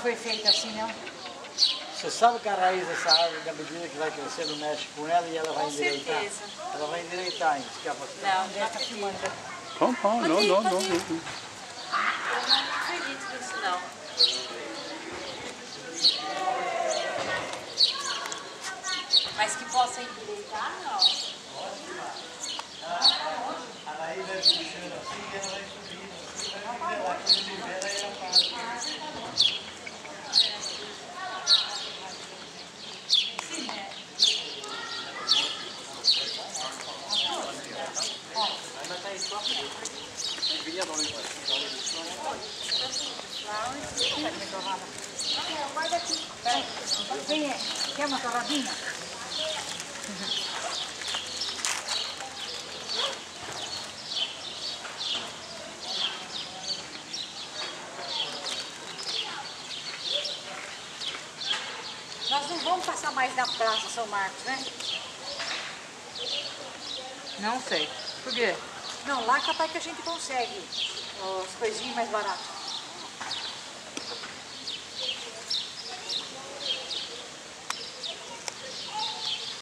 foi feita assim, não? Você sabe que a raiz dessa árvore, da medida que vai crescendo, mexe com ela e ela vai Com endireitar? certeza. Ela vai endireitar ainda, quer você. Não, Deve estar filmando. Come on, não, não, não. não. Eu não acredito nisso não. Mas que possa endireitar, não. A raiz vai crescendo assim e ela vai Vem, quer uma? Nós não vamos passar mais na Praça São Marcos, né? Não sei. Por quê? Não, lá é capaz que a gente consegue as coisinhas mais baratas.